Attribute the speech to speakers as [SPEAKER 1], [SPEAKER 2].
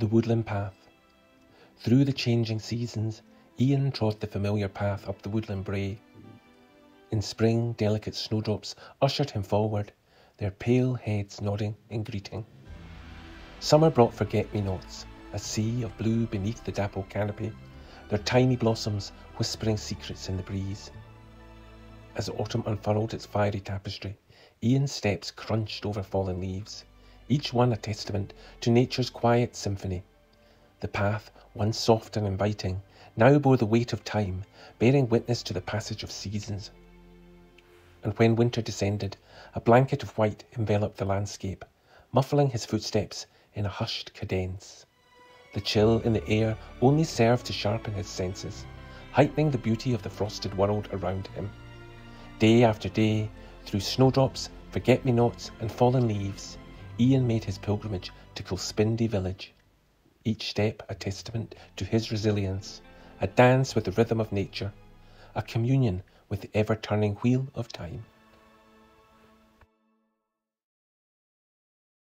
[SPEAKER 1] The woodland path. Through the changing seasons, Ian trod the familiar path up the woodland brae. In spring, delicate snowdrops ushered him forward, their pale heads nodding in greeting. Summer brought forget-me-nots, a sea of blue beneath the dappled canopy, their tiny blossoms whispering secrets in the breeze. As autumn unfurled its fiery tapestry, Ian's steps crunched over fallen leaves, each one a testament to nature's quiet symphony. The path, once soft and inviting, now bore the weight of time, bearing witness to the passage of seasons. And when winter descended, a blanket of white enveloped the landscape, muffling his footsteps in a hushed cadence. The chill in the air only served to sharpen his senses, heightening the beauty of the frosted world around him. Day after day, through snowdrops, forget-me-nots, and fallen leaves, Ian made his pilgrimage to Kilspindie village. Each step a testament to his resilience, a dance with the rhythm of nature, a communion with the ever-turning wheel of time.